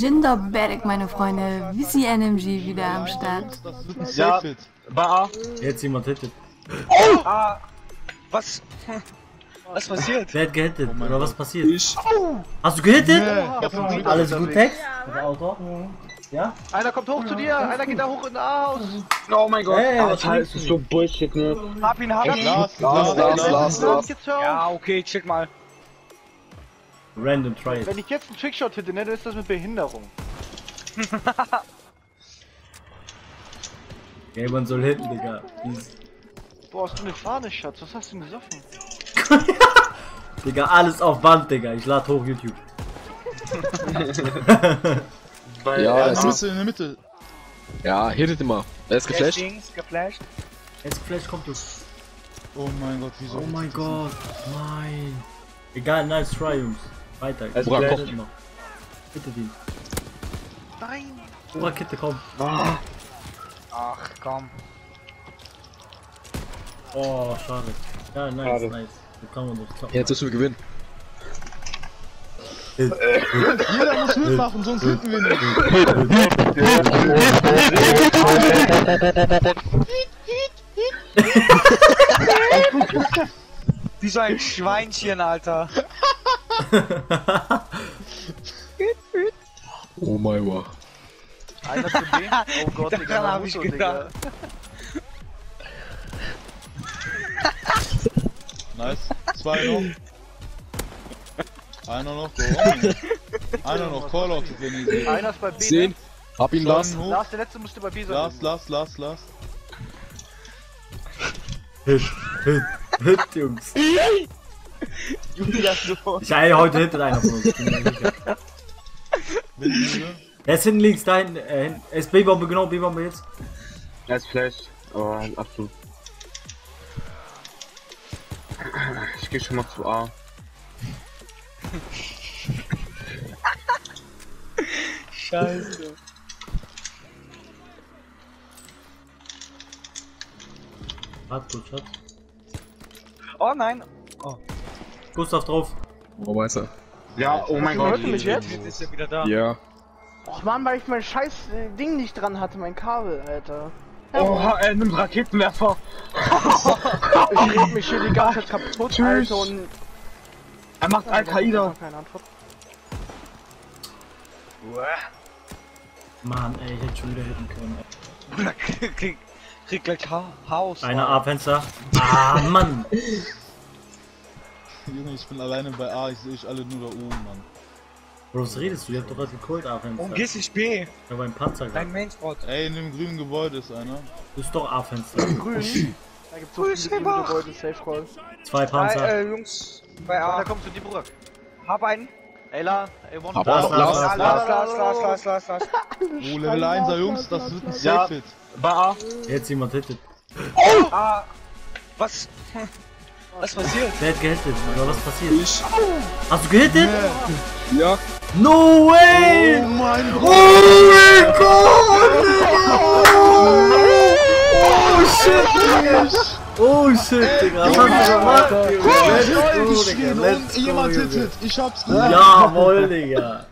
Jinderberg, meine Freunde. Visi NMG wieder am Start. Ja. Bei A. Jetzt jemand hittet. A. Was? Was passiert? Wer hat gehittet? Oh Oder was passiert? Ich. Hast du gehittet? Ja, Alles gut, Text? Auto? Ja? Einer kommt hoch zu dir, einer geht da hoch in A-Haus. Oh mein Gott. Ey, was Alter, das so Bullshit, ne? Hab ihn, hab ihn. Last. Jetzt hör auf. Ja, okay, chill mal. Random try it. Wenn ich jetzt einen Trickshot hätte, ne, dann ist das mit Behinderung. Ja, man soll hitten, Digga. Boah, hast du eine Fahne, Schatz? Was hast du denn gesoffen? Digga, alles auf Band, Digga. Ich lad hoch YouTube. Bei Ja, A. es In der ist- in der Mitte. Ja, hittet immer. Er ist geflasht. Geflasht. Jetzt vielleicht kommt du. Oh mein Gott, wieso? Oh mein Gott. Nein. Egal, nice try, Jungs. Weiter. Also, Hittet komm. noch. Hittet ihn. Nein! Kitte, komm. Ach, komm. Oh, schade. Ja, nice, Schade. nice. So kann man das Jetzt müssen wir gewinnen. Jeder muss mitmachen, sonst hitten wir nicht. Wie so ein Schweinchen, Alter. Oh mein Gott. Einer zu B. Oh Gott, Digga, Daran hab ich gedacht. Nice. Zwei noch. Einer noch, go. Einer noch, Call out, seht. Einer ist bei B. 10. Ne? Hab ihn Schaden las. hoch. Lars, der letzte musste bei B sein. Last, last, last, last. Hit, hit, hit, Jungs. Julia, so. Ich, ey, heute sicher. Windmühle. Er ist hinten links, da hinten. Äh, hinten. Er ist B-Bombe, genau, B-Bombe jetzt. Er ist Flash. Aber absolut. Ich geh schon mal zu A. Scheiße. Warte kurz, Schatz. Oh nein. Gustav drauf. Oh, weiß er. Ja, oh mein Gott. Hörst du mich jetzt? Ist er wieder da. Ja. Och man, weil ich mein scheiß äh, Ding nicht dran hatte, mein Kabel, Alter. Oha, er nimmt Raketenwerfer. Ich red mich hier die ganze Zeit kaputt, Tschüss. Alter, und... Er macht Al-Qaida. Keine Antwort. Mann, ey, ich hätte schon wieder hitten können. Ey. Krieg, krieg, krieg gleich ha Haus. Einer A-Fenster. Ah, Mann. Junge, ich bin alleine bei A, ich sehe euch alle nur da oben, Mann. Bro, was redest du? Ihr habt doch gerade geholt, A-Fenster. Warum gehst du nicht B? Da war ein Panzer Dein gerade. Mainspot. Ey, in dem grünen Gebäude ist einer. Du bist doch A-Fenster. Grün. Da gibt's so viele grüne. Gebäude, Safe Call. Zwei Panzer. äh, Jungs, bei Da A. kommt zu die Burak. Hab einen. Ey, La, ey, one. Hab Lars. Lars, Lars. Lars, Lars, Lars, Lars, Lars, Lars, Lars. Oh, Level 1er Jungs, das wird ein Ja. Safe-Hit. Bei A. Jetzt jemand hittet. A. Was? Was passiert? Wer hat gehittet? Oder was passiert? Ich. Hast du gehittet? Ja. No way! Oh mein Gott! Oh mein Gott! Oh shit, Digga! Oh shit, Digga! Was hast du gemacht, go, Digga! geschrien und jemand hittet. Ich hab's. Jawohl, Digga!